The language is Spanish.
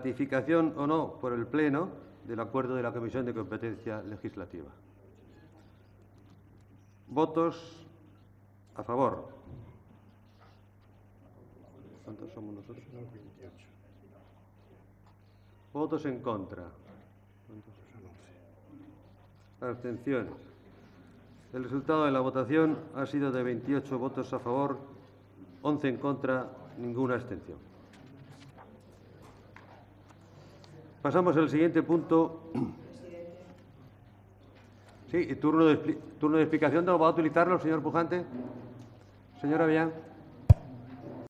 ratificación o no por el Pleno del acuerdo de la Comisión de Competencia Legislativa. Votos a favor. ¿Cuántos somos nosotros? Votos en contra. Abstenciones. El resultado de la votación ha sido de 28 votos a favor, 11 en contra, ninguna abstención. Pasamos al siguiente punto. Sí, turno de, de explicación, ¿no va a utilizarlo, señor Pujante? Señora Villán.